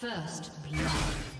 First blood.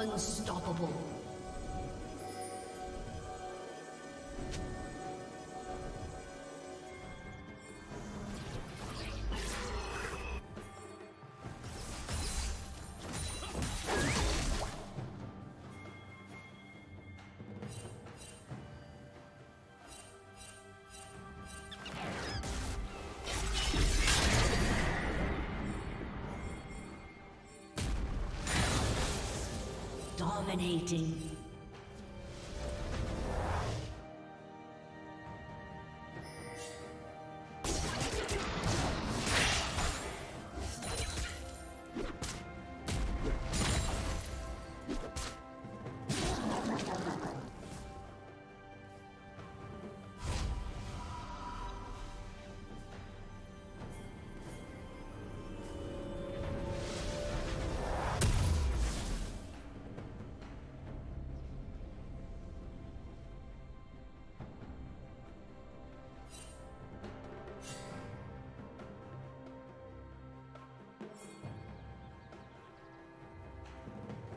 Unstoppable. Dominating.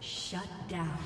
Shut down.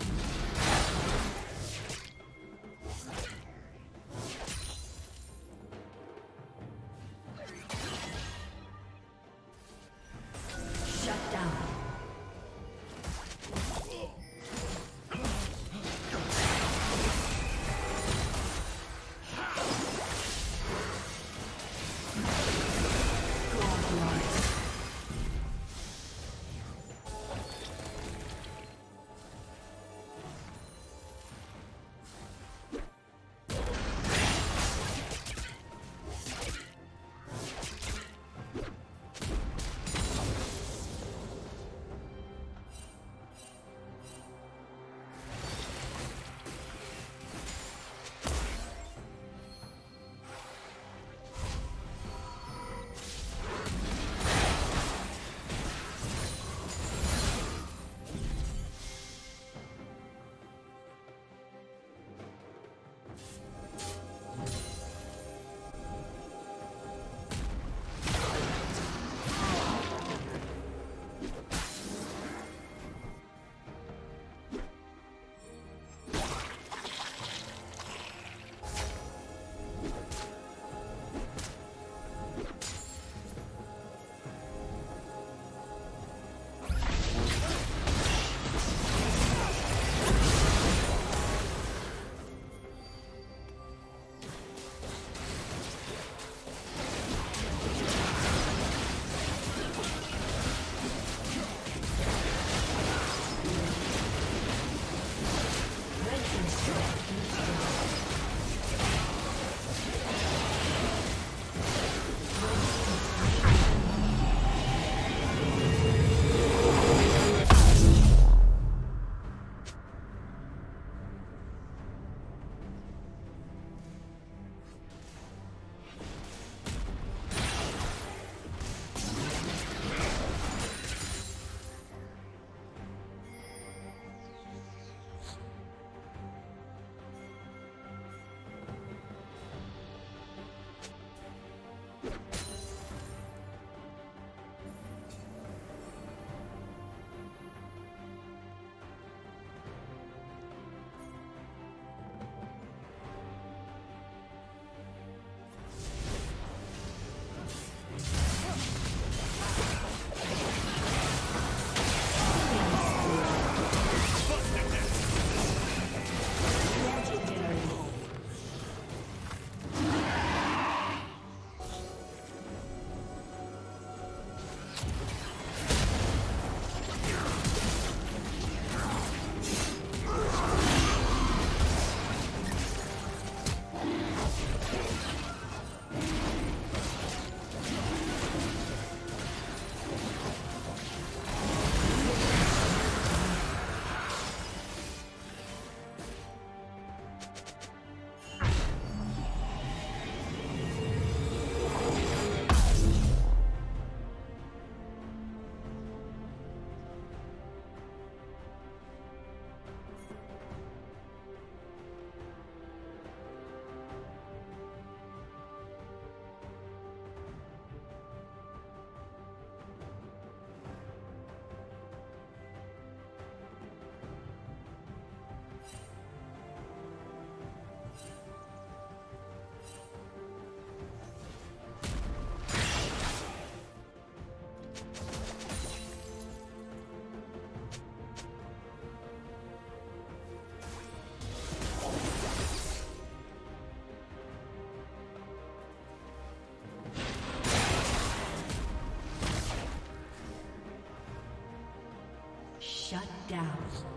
Down.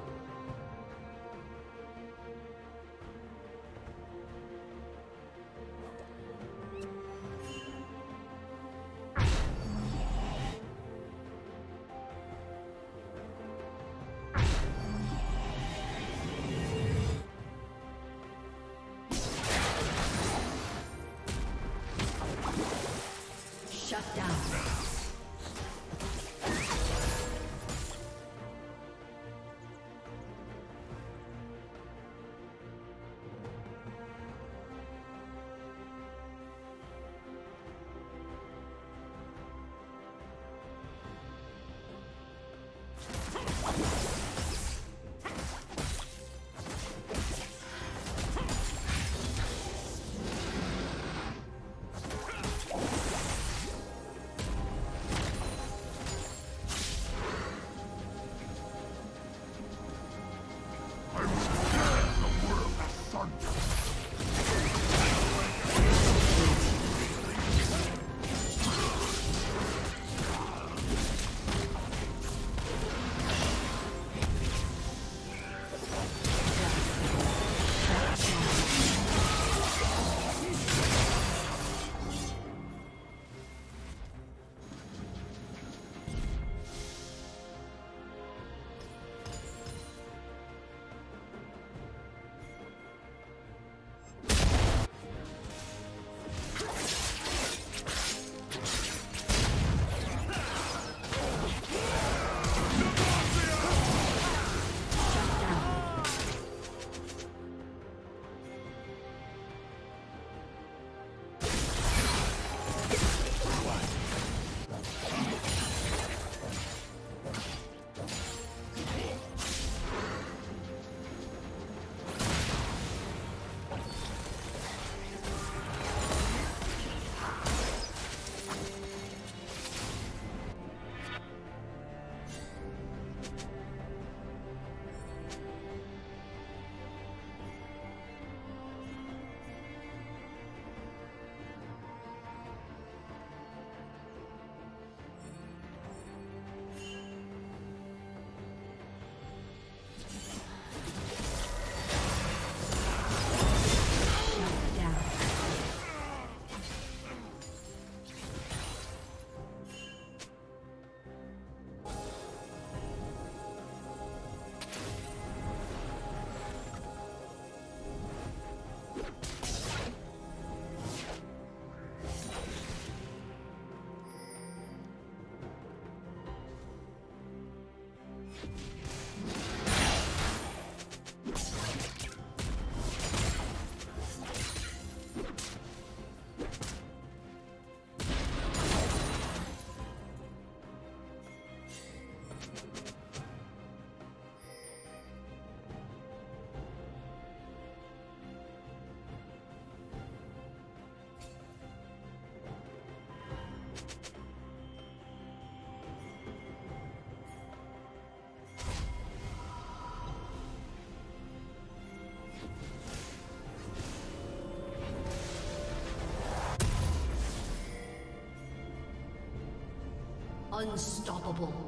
Unstoppable.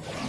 Disconnected.